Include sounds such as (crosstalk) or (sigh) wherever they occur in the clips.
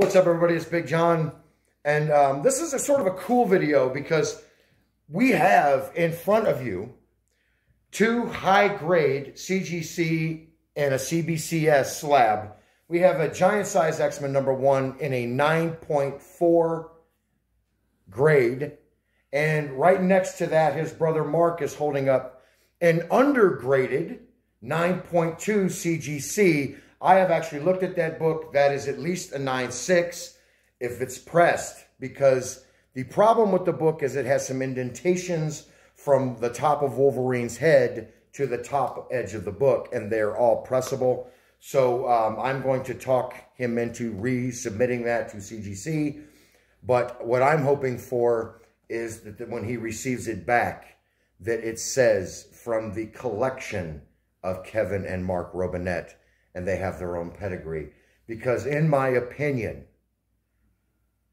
What's up, everybody? It's Big John. And um, this is a sort of a cool video because we have in front of you two high-grade CGC and a CBCS slab. We have a giant size X-Men number one in a 9.4 grade. And right next to that, his brother Mark is holding up an undergraded 9.2 CGC. I have actually looked at that book. That is at least a 9.6 if it's pressed because the problem with the book is it has some indentations from the top of Wolverine's head to the top edge of the book, and they're all pressable. So um, I'm going to talk him into resubmitting that to CGC. But what I'm hoping for is that when he receives it back, that it says from the collection of Kevin and Mark Robinette, and they have their own pedigree. Because in my opinion,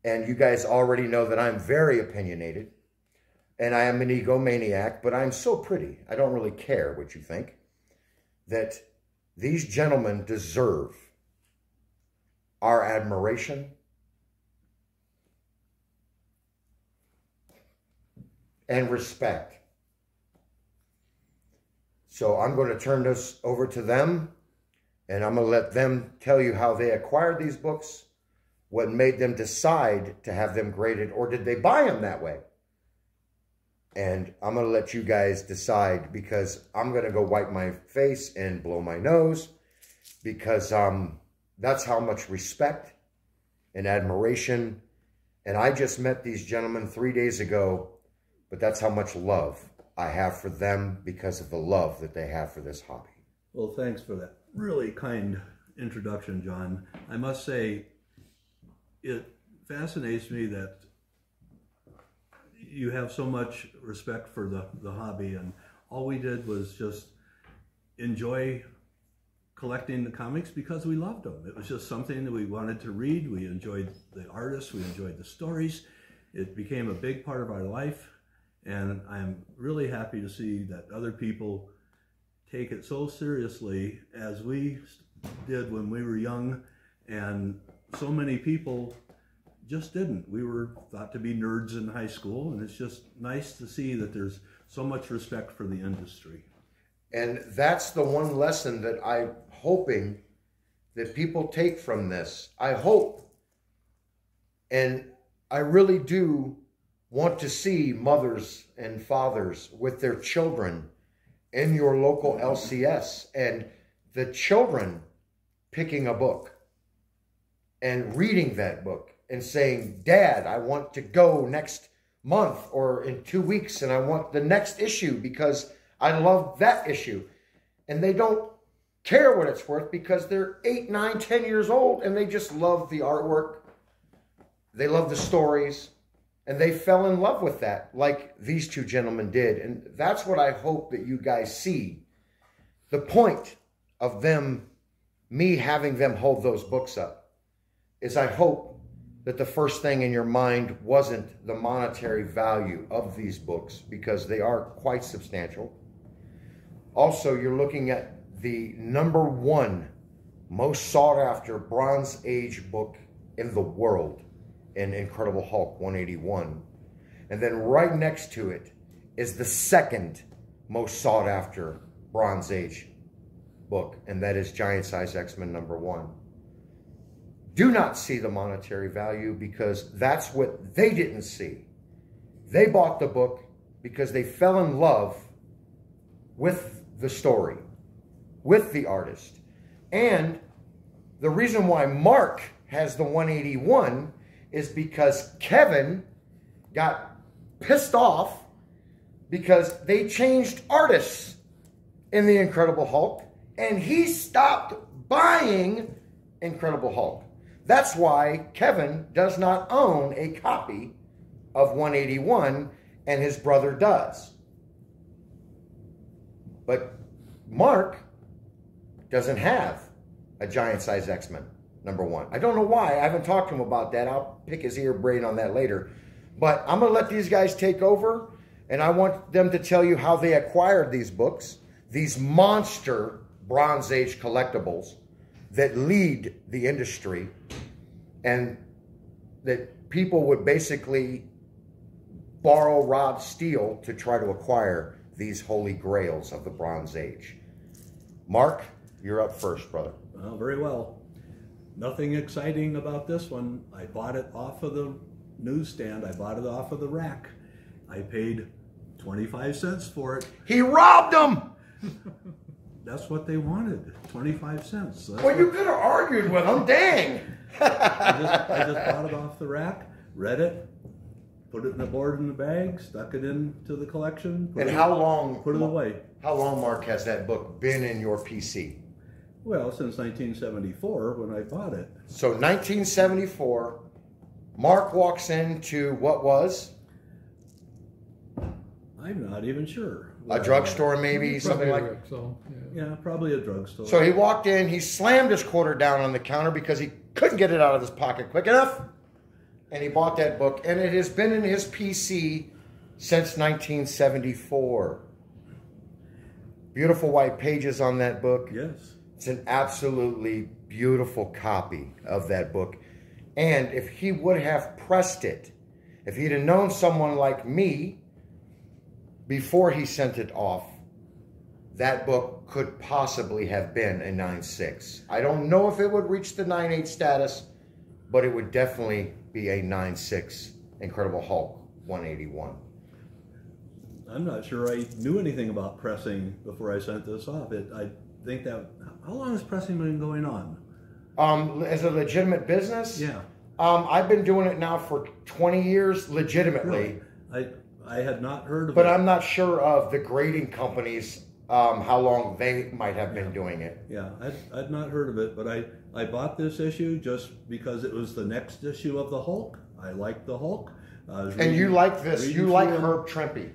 and you guys already know that I'm very opinionated, and I am an egomaniac, but I'm so pretty, I don't really care what you think, that these gentlemen deserve our admiration and respect. So I'm going to turn this over to them, and I'm going to let them tell you how they acquired these books, what made them decide to have them graded, or did they buy them that way? And I'm going to let you guys decide because I'm going to go wipe my face and blow my nose because um, that's how much respect and admiration. And I just met these gentlemen three days ago, but that's how much love I have for them because of the love that they have for this hobby. Well, thanks for that really kind introduction, John. I must say, it fascinates me that you have so much respect for the, the hobby and all we did was just enjoy collecting the comics because we loved them. It was just something that we wanted to read. We enjoyed the artists, we enjoyed the stories. It became a big part of our life and I'm really happy to see that other people take it so seriously as we did when we were young and so many people just didn't. We were thought to be nerds in high school, and it's just nice to see that there's so much respect for the industry. And that's the one lesson that I'm hoping that people take from this. I hope, and I really do want to see mothers and fathers with their children in your local LCS and the children picking a book and reading that book and saying, Dad, I want to go next month or in two weeks and I want the next issue because I love that issue. And they don't care what it's worth because they're eight, nine, ten years old and they just love the artwork. They love the stories and they fell in love with that like these two gentlemen did. And that's what I hope that you guys see. The point of them, me having them hold those books up, is I hope that the first thing in your mind wasn't the monetary value of these books because they are quite substantial. Also, you're looking at the number one most sought after Bronze Age book in the world in Incredible Hulk 181. And then right next to it is the second most sought after Bronze Age book, and that is Giant Size X-Men number one. Do not see the monetary value because that's what they didn't see. They bought the book because they fell in love with the story, with the artist. And the reason why Mark has the 181 is because Kevin got pissed off because they changed artists in The Incredible Hulk and he stopped buying Incredible Hulk. That's why Kevin does not own a copy of 181 and his brother does. But Mark doesn't have a giant size X-Men number one. I don't know why. I haven't talked to him about that. I'll pick his ear brain on that later. But I'm going to let these guys take over, and I want them to tell you how they acquired these books, these monster Bronze Age collectibles that lead the industry. and that people would basically borrow, rob, steal to try to acquire these holy grails of the Bronze Age. Mark, you're up first, brother. Well, very well. Nothing exciting about this one. I bought it off of the newsstand. I bought it off of the rack. I paid 25 cents for it. He robbed them! (laughs) That's what they wanted, 25 cents. That's well, you could have argued with them, dang! (laughs) I just, I just bought it off the rack, read it, put it in the board in the bag, stuck it into the collection. Put and it, how long, Put it away. how long, Mark, has that book been in your PC? Well, since 1974 when I bought it. So 1974, Mark walks into what was I'm not even sure. a drugstore, maybe something Probably like. a So, yeah. Yeah, probably a drugstore. So he walked in, he slammed his quarter down on the counter because he couldn't get it out of his pocket quick enough, and he bought that book, and it has been in his PC since 1974. Beautiful white pages on that book. yes. It's an absolutely beautiful copy of that book. And if he would have pressed it, if he'd have known someone like me before he sent it off, that book could possibly have been a 9.6. I don't know if it would reach the 9.8 status, but it would definitely be a 9.6 Incredible Hulk 181. I'm not sure I knew anything about pressing before I sent this off. It, I think that. How long has pressing been going on? Um, as a legitimate business, Yeah. um, I've been doing it now for 20 years legitimately. Really? I I had not heard of But it. I'm not sure of the grading companies, um, how long they might have been doing it. Yeah, I'd, I'd not heard of it, but I, I bought this issue just because it was the next issue of the Hulk. I liked the Hulk. And you like this, you like. Herb Trimpe.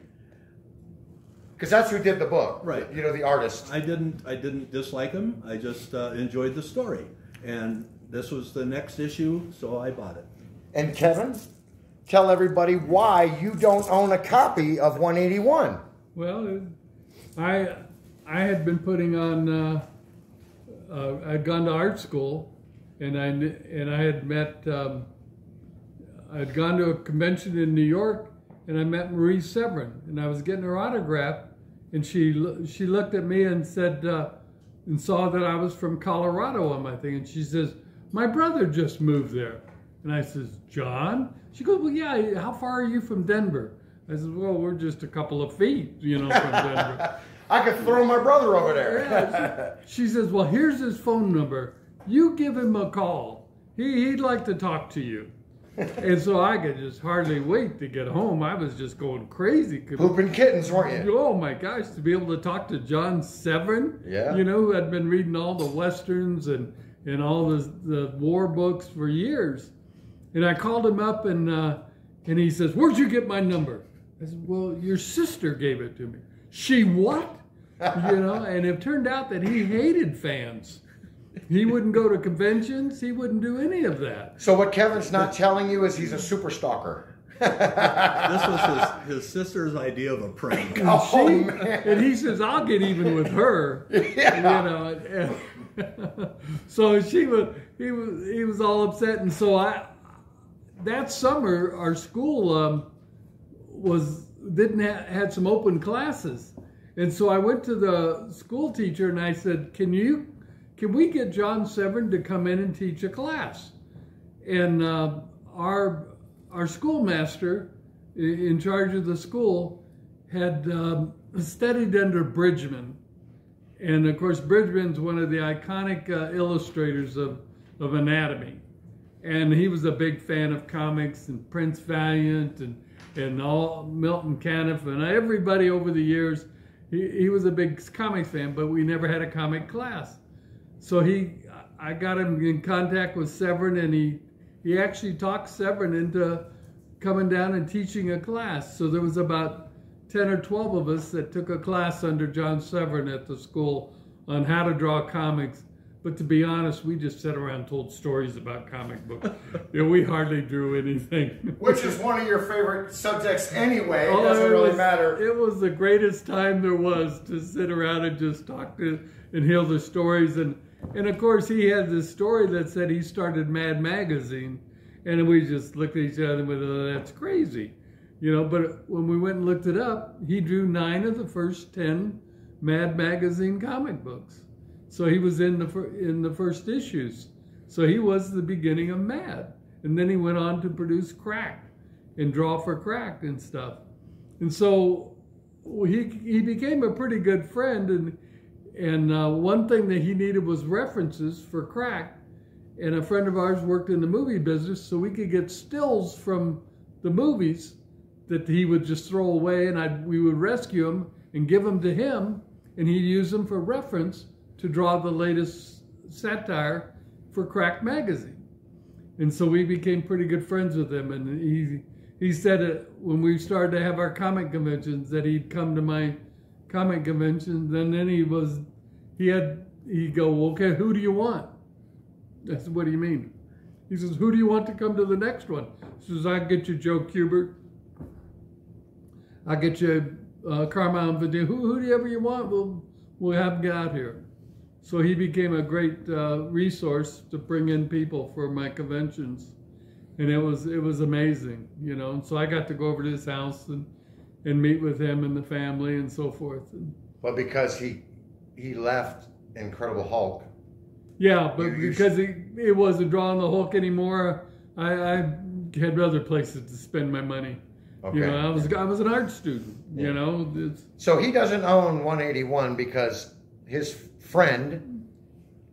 Because that's who did the book. Right. You know, the artist. I didn't I didn't dislike him. I just uh, enjoyed the story, and this was the next issue, so I bought it. And Kevin, tell everybody why you don't own a copy of 181. Well, I I had been putting on. Uh, uh, I'd gone to art school, and I kn- and I had met. Um, I'd gone to a convention in New York, and I met Marie Severin, and I was getting her autograph, and she she looked at me and said, uh, and saw that I was from Colorado on my thing, and she says, "My brother just moved there," and I says, "John." She goes, "Well, yeah. How far are you from Denver?" I says, "Well, we're just a couple of feet, you know, from Denver." (laughs) I could throw my brother over there. Yeah, she says, "Well, here's his phone number. You give him a call. He he'd like to talk to you." And so I could just hardly wait to get home. I was just going crazy. Pooping kittens, weren't you? Oh my gosh, to be able to talk to John Severin, Yeah. you know, who had been reading all the westerns and and all the the war books for years, and I called him up and uh, and he says, "Where'd you get my number?" I said, "Well, your sister gave it to me." She what? (laughs) you know, and it turned out that he hated fans. He wouldn't go to conventions. He wouldn't do any of that. So what Kevin's not telling you is he's a super stalker. This was his, his sister's idea of a prank. And Oh, she, man. and he says, "I'll get even with her." Yeah. You know. and- (laughs) so she was, he was, he was all upset, and so I, that summer, our school um, was didn't ha- had some open classes, and so I went to the school teacher and I said, "Can you, can we get John Severin to come in and teach a class?" And uh, our our schoolmaster in charge of the school had um, studied under Bridgman, and of course Bridgman's one of the iconic uh, illustrators of of anatomy, and he was a big fan of comics and Prince Valiant and and all Milton Caniff and everybody over the years. He, he was a big comics fan, but we never had a comic class. So he, I got him in contact with Severin, and he he actually talked Severin into coming down and teaching a class. So there was about ten or twelve of us that took a class under John Severin at the school on how to draw comics. But to be honest, we just sat around and told stories about comic books. (laughs) you know, we hardly drew anything. Which is one of your favorite subjects anyway. It Oh, doesn't really was, matter. It was the greatest time there was to sit around and just talk to and hear the stories and and of course, he had this story that said he started Mad Magazine, and we just looked at each other and went, oh, "That's crazy," you know. But when we went and looked it up, he drew nine of the first ten Mad Magazine comic books. So he was in the in the first issues. So he was the beginning of Mad, and then he went on to produce Crack and draw for Crack and stuff. And so he he became a pretty good friend, and and uh, one thing that he needed was references for Crack. And a friend of ours worked in the movie business, so we could get stills from the movies that he would just throw away, and I we would rescue them and give them to him, and he'd use them for reference to draw the latest satire for Crack magazine. And so we became pretty good friends with him, and he he said it when we started to have our comic conventions that he'd come to my comic conventions, and then he was he had he'd go, okay, who do you want? Said, what do you mean? He says, who do you want to come to the next one? He says, I get you Joe Kubert. I get you uh, Carmine Vidal. Who, who do you ever you want? We'll we'll have him get out here. So he became a great uh, resource to bring in people for my conventions, and it was it was amazing, you know. And so I got to go over to his house and and meet with him and the family and so forth. And, But because he he left Incredible Hulk, yeah, but You- you because he it wasn't drawing the Hulk anymore, I, I had other places to spend my money. okay. You know, I was I was an art student. Yeah. You know, it's, So he doesn't own 181 because his friend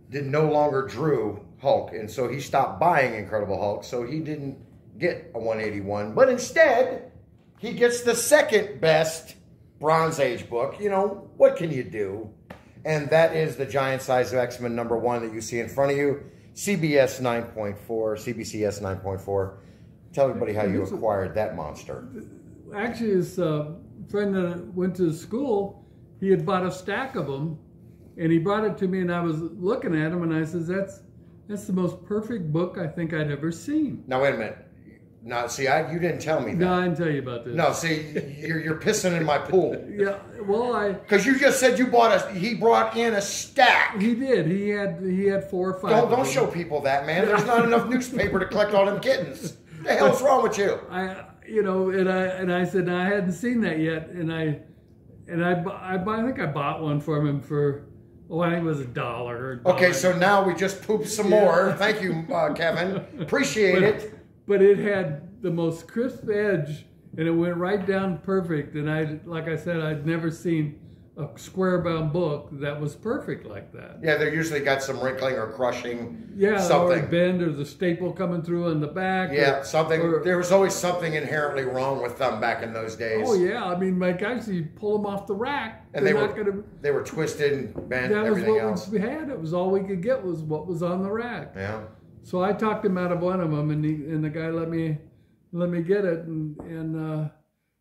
did no longer drew Hulk, and so he stopped buying Incredible Hulk. So he didn't get a 181, but instead he gets the second best Bronze Age book. You know what can you do? And that is the Giant Size of X Men number one that you see in front of you, CBS 9.4, CBCS 9.4. Tell everybody how you acquired that monster. actually his uh, friend that went to school, he had bought a stack of them, and he brought it to me, and I was looking at him, and I says, "That's that's the most perfect book I think I'd ever seen." Now wait a minute. Now see, I you didn't tell me that. No, I didn't tell you about this. No, see, you're, you're pissing in my pool. (laughs) Yeah, well, I Because you just said you bought a, he brought in a stack. he did. He had he had four or five. Don't, don't show people that, man. There's not enough (laughs) newspaper to collect all them kittens. The hell's wrong with you? I you know, and I and I said I hadn't seen that yet, and I and I I, I think I bought one from him for oh I think it was a dollar. Okay, so now we just pooped some Yeah. more. Thank you, uh, Kevin. (laughs) Appreciate it. But it had the most crisp edge and it went right down perfect and i like i said i'd never seen a square bound book that was perfect like that Yeah, they're usually got some wrinkling or crushing. yeah or something. bend or the staple coming through in the back Yeah, or- something. or- there was always something inherently wrong with them back in those days. oh yeah i mean like actually you pull them off the rack And they not were gonna they were twisted and bent. that was everything what else. we had it was all we could get was what was on the rack Yeah. So I talked him out of one of them, and he, and the guy let me let me get it, and and uh,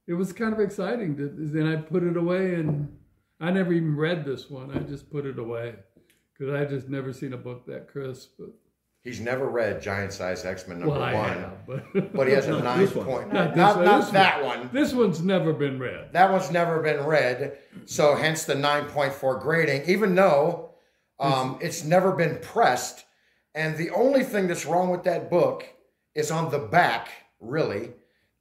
it was kind of exciting. To, then I put it away, and I never even read this one. I just put it away because I just never seen a book that crisp. But, He's never read Giant Size X Men number well, one. have, but (laughs) But he has a nine point. Not Not, not. That one. this one's never been read. That one's never been read. So hence the 9.4 grading, even though um, it's never been pressed. And the only thing that's wrong with that book is on the back, really,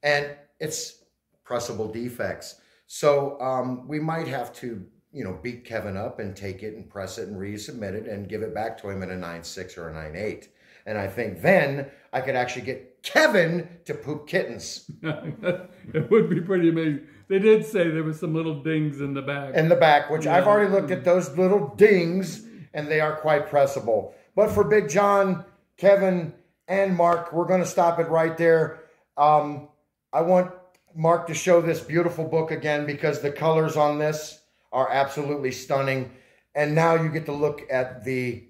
and it's pressable defects. So um, we might have to, you know, beat Kevin up and take it and press it and resubmit it and give it back to him in a 9.6 or a 9.8. And I think then I could actually get Kevin to poop kittens. (laughs) it would be pretty amazing. They did say there was some little dings in the back. in the back, which I've already looked at those little dings, and they are quite pressable. But for Big John, Kevin, and Mark, we're going to stop it right there. Um, I want Mark to show this beautiful book again because the colors on this are absolutely stunning. And now you get to look at the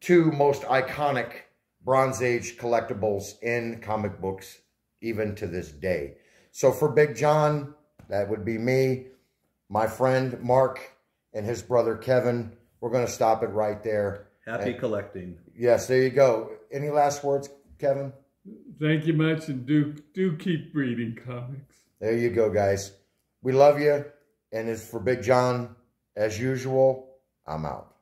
two most iconic Bronze Age collectibles in comic books, even to this day. So for Big John, that would be me, my friend Mark, and his brother Kevin. We're going to stop it right there. Happy collecting. Yes, there you go. Any last words, Kevin? Thank you much, and do do keep reading comics. There you go, guys. We love you. And as for Big John, as usual, I'm out.